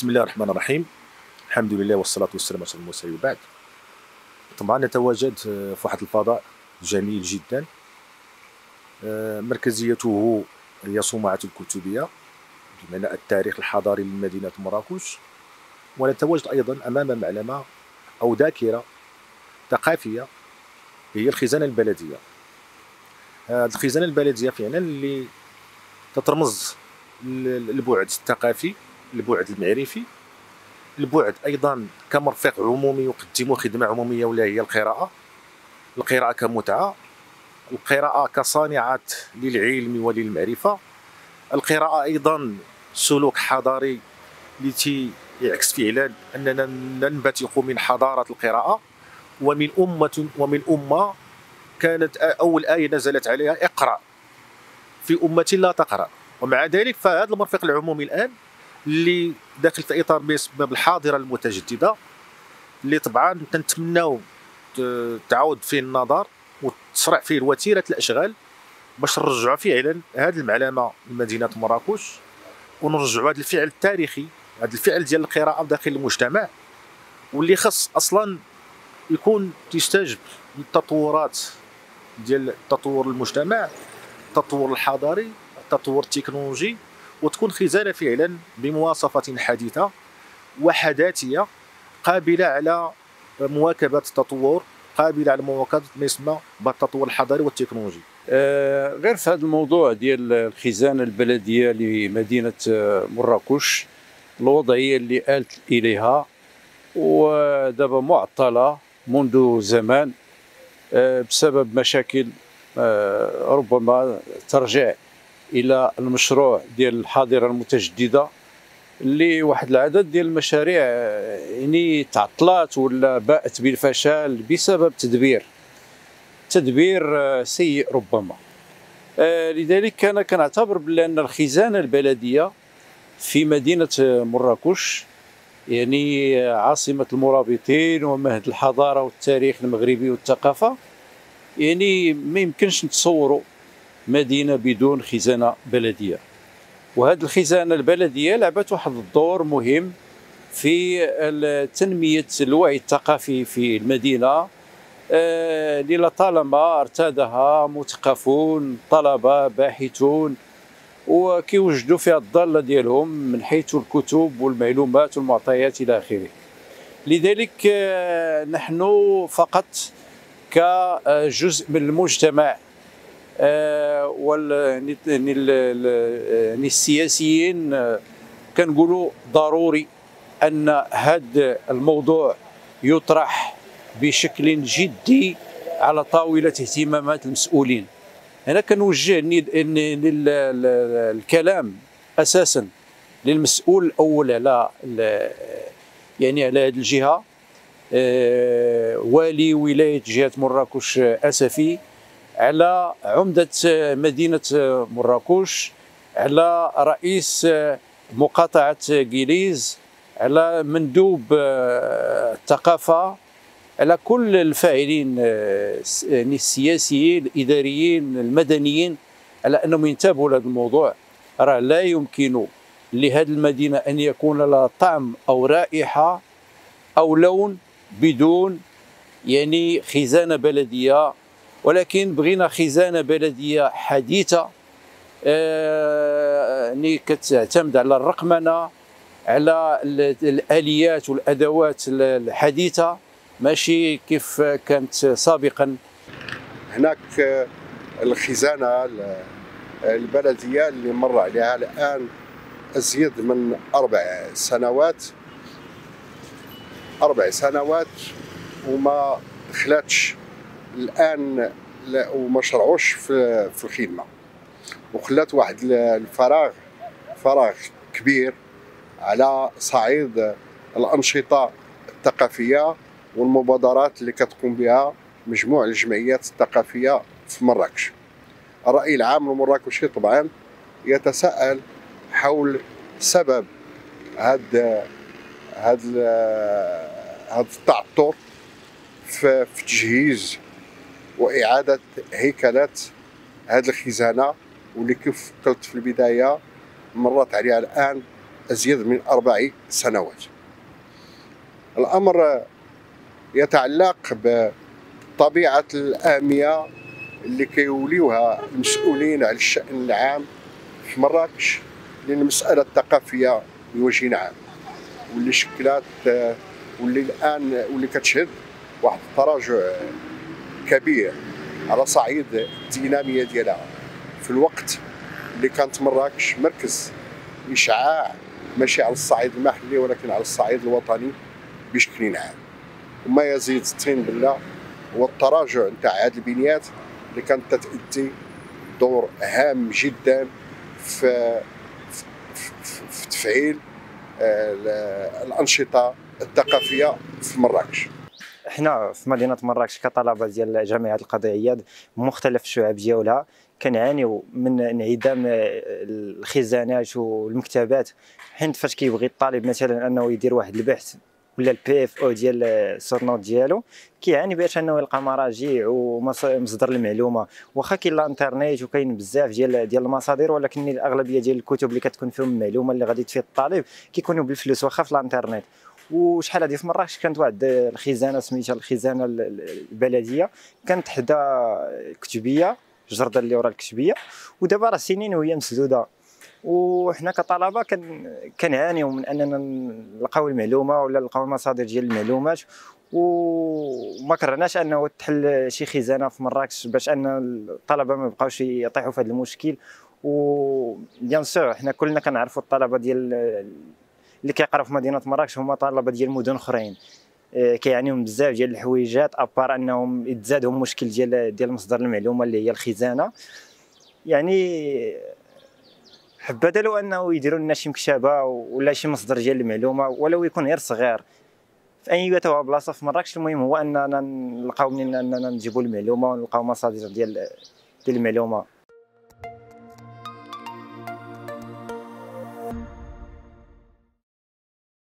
بسم الله الرحمن الرحيم. الحمد لله والصلاة والسلام على المرسلين. وبعد. طبعا نتواجد في واحد الفضاء جميل جدا. آه، مركزيته هي صومعة الكتبية بمعنى التاريخ الحضاري لمدينة مراكش. ونتواجد أيضا أمام معلمة أو ذاكرة ثقافية هي الخزانة البلدية. الخزانة البلدية فعلا اللي تترمز للبعد الثقافي. البعد المعرفي البعد أيضا كمرفق عمومي يقدم خدمة عمومية ولا هي القراءة. القراءة كمتعة القراءة كصانعه للعلم وللمعرفة. القراءة أيضا سلوك حضاري التي يعكس فعلا أننا ننبثق من حضارة القراءة. ومن أمة ومن أمة كانت أول آية نزلت عليها اقرأ. في أمة لا تقرأ. ومع ذلك فهذا المرفق العمومي الآن اللي داخل في إطار بسبب الحاضرة المتجددة اللي طبعا تنتمناو تعاود فيه النظر وتسرع فيه وتيره الأشغال باش نرجعوا فعلا هذه المعلمة لمدينه مراكش ونرجعوا هذا الفعل التاريخي هذا الفعل ديال القراءة داخل المجتمع واللي خص أصلا يكون تستجب للتطورات ديال تطور المجتمع التطور الحضاري التطور التكنولوجي. وتكون خزانة فعلا بمواصفات حديثه وحداثية قابلة على مواكبة التطور قابلة على مواكبة ما يسمى بالتطور الحضاري والتكنولوجي. آه غير في هذا الموضوع ديال الخزانة البلدية لمدينة آه، مراكش الوضعية اللي آلت إليها ودابا معطلة منذ زمان آه بسبب مشاكل آه، ربما ترجع إلى المشروع ديال الحاضرة المتجددة اللي واحد العدد ديال المشاريع يعني تعطلات ولا باءت بالفشل بسبب تدبير. تدبير آه، سيء ربما. آه، لذلك أنا كنعتبر بأن الخزانة البلدية في مدينة مراكش يعني عاصمة المرابطين ومهد الحضارة والتاريخ المغربي والثقافة يعني ما يمكنش نتصوروا مدينة بدون خزانة بلدية. وهذه الخزانة البلدية لعبت واحد الدور مهم في تنميه الوعي الثقافي في المدينة. آه، اللي لطالما ارتادها مثقفون طلبة باحثون وكيوجدوا فيها الضالة ديالهم من حيث الكتب والمعلومات والمعطيات إلى آخره. لذلك آه، نحن فقط كجزء من المجتمع آه، وال يعني, يعني السياسيين آه، كنقولوا ضروري أن هذا الموضوع يطرح بشكل جدي على طاولة اهتمامات المسؤولين. أنا كنوجه الكلام أساسا للمسؤول الأول على يعني على هذه الجهة آه، والي ولاية جهة مراكش آسفي. على عمدة مدينة مراكش على رئيس مقاطعة جيليز على مندوب الثقافة على كل الفاعلين السياسيين الإداريين المدنيين على أنهم ينتبهوا لهذا الموضوع. راه لا يمكن لهذه المدينة أن يكون لها طعم أو رائحة أو لون بدون يعني خزانة بلدية ولكن بغينا خزانة بلدية حديثة آه، يعني كتعتمد على الرقمنة على الآليات والأدوات الحديثة. ماشي كيف كانت سابقا؟ هناك الخزانة البلدية اللي مر عليها الآن أزيد من أربع سنوات. أربع سنوات وما دخلتش الآن وما شرعوش في, في الخدمة. وخلات واحد الفراغ فراغ كبير على صعيد الأنشطة الثقافية والمبادرات اللي كتقوم بها مجموع الجمعيات الثقافية في مراكش. الرأي العام المراكشي طبعا يتساءل حول سبب هذا هذا هذا التعثر في تجهيز وإعادة هيكلة هذه الخزانة واللي كيف قلت في البداية مرت عليها الآن أزيد من أربع سنوات. الأمر يتعلق بطبيعة الاهميه اللي كيوليوها المسؤولين على الشأن العام في مراكش لأن المساله الثقافية بوجه عام. واللي شكلات واللي الآن واللي كتشهد واحد التراجع كبير على صعيد الدينامية ديالها. في الوقت اللي كانت مراكش مركز إشعاع ماشي على الصعيد المحلي ولكن على الصعيد الوطني بشكل عام. وما يزيد الطين بالله هو التراجع نتاع هذه البنيات اللي كانت تتأدي دور هام جدا في في, تفعيل آه، الأنشطة الثقافية في مراكش. إحنا في مدينة مراكش كطلبة ديال جامعة القاضي عياض مختلف الشعب ديالها. كنعانيو من انعدام الخزانات والمكتبات. حين فاش كيبغي الطالب مثلا أنه يدير واحد البحث ولا ال PFE ديال ال soutenance ديالو كيعاني باش أنه يلقى مراجع ومصدر المعلومة. واخا كاين الانترنيت وكاين بزاف ديال ديال المصادر ولكن الأغلبية ديال الكتب اللي كتكون فيهم المعلومة اللي غادي تفيد الطالب كيكونوا بالفلوس. واخا في الإنترنت. وشحال هذه في مراكش كانت واحد الخزانة سميتها الخزانة البلدية. كانت حدا كتبية جردة اللي ورا الكتبية ودابا راه سنين وهي مسدودة. وحنا كطلبة كنعانيو من أننا نلقاو المعلومة ولا نلقاو المصادر ديال المعلومات. وما كرهناش أنه تحل شي خزانة في مراكش باش أن الطلبة ما يبقاوش يطيحوا في هذا المشكل. و بيان سور حنا كلنا كنعرفوا الطلبة ديال اللي كيقراو في مدينة مراكش هما طلبة ديال مدن أخرين. آه، كيعانيهم بزاف ديال الحويجات ابار أنهم يتزادهم مشكل ديال ديال مصدر المعلومة اللي هي الخزانة. يعني حبذا لو أنه يديروا لنا شي مكتبة ولا شي مصدر ديال المعلومة ولو يكون غير صغير. في أي بلاصة في مراكش المهم هو أننا نلقاو منين أننا نجيبوا المعلومة ونلقاو مصادر ديال ديال المعلومة.